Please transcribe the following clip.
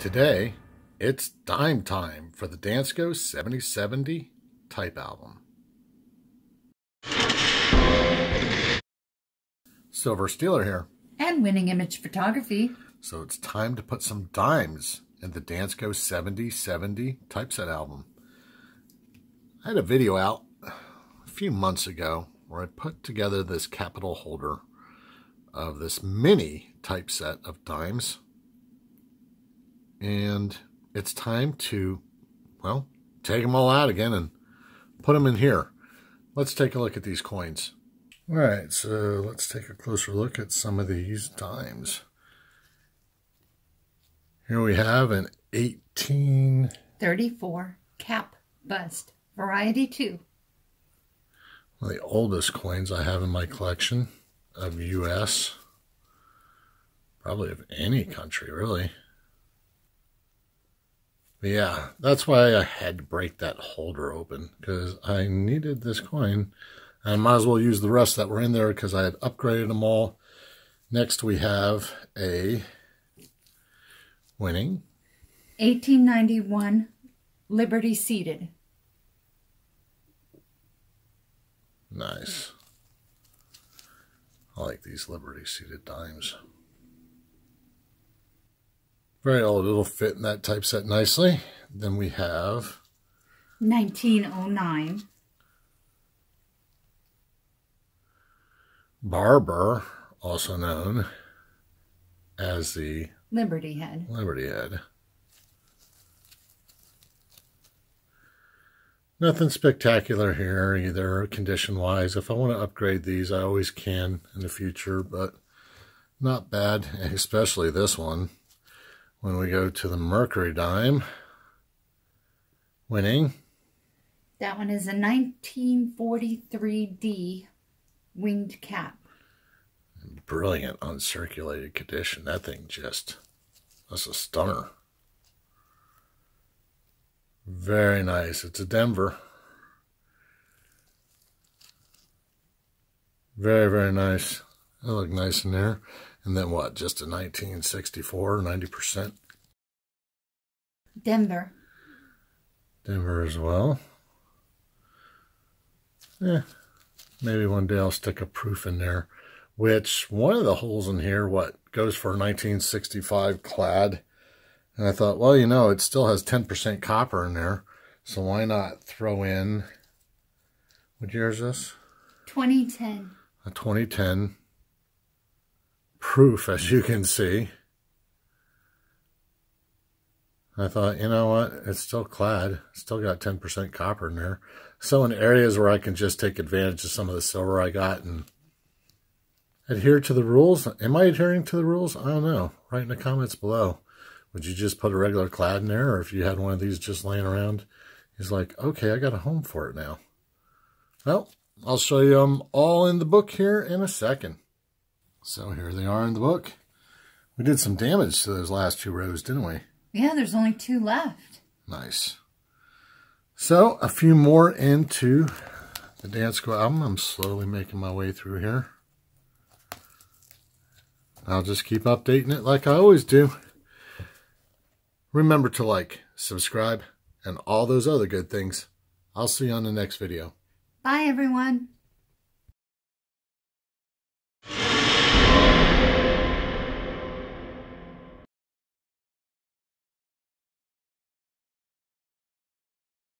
Today, it's dime time for the Dansco 7070 type album. Silver Steeler here. And Winning Image Photography. So it's time to put some dimes in the Dansco 7070 typeset album. I had a video out a few months ago where I put together this capital holder of this mini typeset of dimes and it's time to, well, take them all out again and put them in here. Let's take a look at these coins. All right, so let's take a closer look at some of these dimes. Here we have an 1834 cap bust, variety 2. One of the oldest coins I have in my collection of U.S. Probably of any country, really. But yeah, that's why I had to break that holder open because I needed this coin. I might as well use the rest that were in there because I had upgraded them all. Next we have a winning 1891 Liberty Seated. Nice. I like these Liberty Seated dimes. Very old. It'll fit in that typeset nicely. Then we have 1909 Barber, also known as the Liberty Head. Liberty Head. Nothing spectacular here either condition-wise. If I want to upgrade these, I always can in the future, but not bad, especially this one when we go to the Mercury dime, winning. That one is a 1943D winged cap. Brilliant uncirculated condition. That thing just, that's a stunner. Very nice. It's a Denver. Very, very nice. They look nice in there. And then what? Just a 1964, 90%? Denver. Denver as well. Yeah, maybe one day I'll stick a proof in there. Which, one of the holes in here, what, goes for 1965 clad. And I thought, well, you know, it still has 10% copper in there. So why not throw in, what year is this? 2010. A 2010 proof, as you can see. I thought, you know what? It's still clad. Still got 10% copper in there. So in areas where I can just take advantage of some of the silver I got and adhere to the rules. Am I adhering to the rules? I don't know. Write in the comments below. Would you just put a regular clad in there? Or if you had one of these just laying around, he's like, okay, I got a home for it now. Well, I'll show you them all in the book here in a second. So here they are in the book. We did some damage to those last two rows, didn't we? Yeah, there's only two left. Nice. So, a few more into the Dansco album. I'm slowly making my way through here. I'll just keep updating it like I always do. Remember to like, subscribe, and all those other good things. I'll see you on the next video. Bye, everyone.